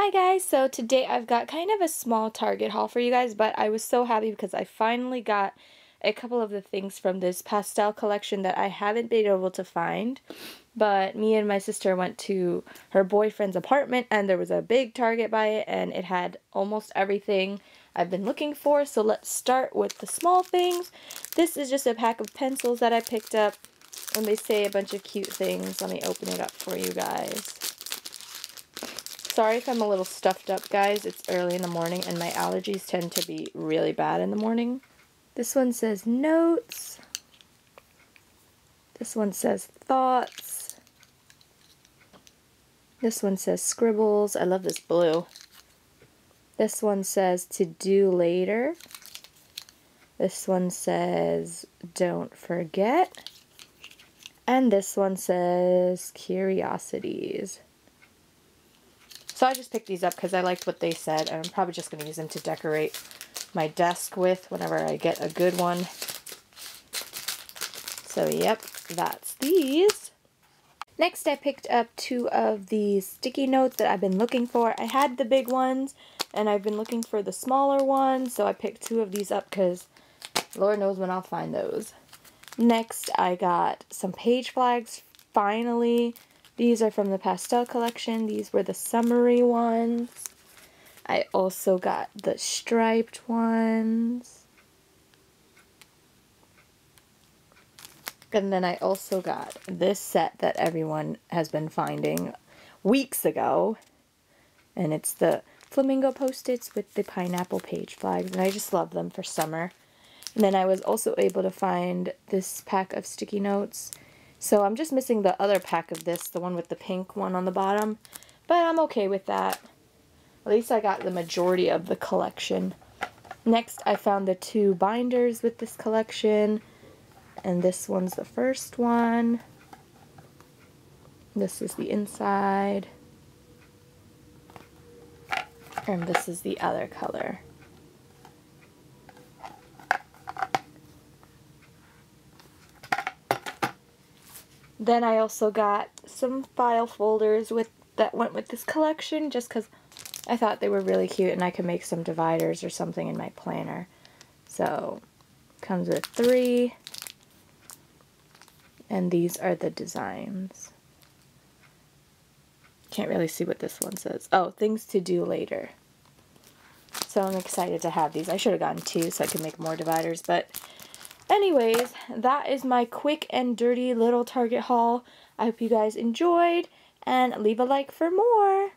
Hi guys, so today I've got kind of a small Target haul for you guys, but I was so happy because I finally got a couple of the things from this pastel collection that I haven't been able to find. But me and my sister went to her boyfriend's apartment and there was a big Target by it and it had almost everything I've been looking for. So let's start with the small things. This is just a pack of pencils that I picked up and they say a bunch of cute things. Let me open it up for you guys. Sorry if I'm a little stuffed up, guys. It's early in the morning, and my allergies tend to be really bad in the morning. This one says notes. This one says thoughts. This one says scribbles. I love this blue. This one says to do later. This one says don't forget. And this one says curiosities. So I just picked these up because I liked what they said, and I'm probably just going to use them to decorate my desk with whenever I get a good one. So yep, that's these. Next I picked up two of these sticky notes that I've been looking for. I had the big ones, and I've been looking for the smaller ones, so I picked two of these up because Lord knows when I'll find those. Next I got some page flags, finally. These are from the pastel collection. These were the summery ones. I also got the striped ones. And then I also got this set that everyone has been finding weeks ago. And it's the flamingo post-its with the pineapple page flags. And I just love them for summer. And then I was also able to find this pack of sticky notes so I'm just missing the other pack of this, the one with the pink one on the bottom. But I'm okay with that. At least I got the majority of the collection. Next, I found the two binders with this collection. And this one's the first one. This is the inside. And this is the other color. Then I also got some file folders with that went with this collection just because I thought they were really cute and I could make some dividers or something in my planner. So, comes with three. And these are the designs. Can't really see what this one says. Oh, things to do later. So I'm excited to have these. I should have gotten two so I could make more dividers, but Anyways, that is my quick and dirty little Target haul. I hope you guys enjoyed, and leave a like for more.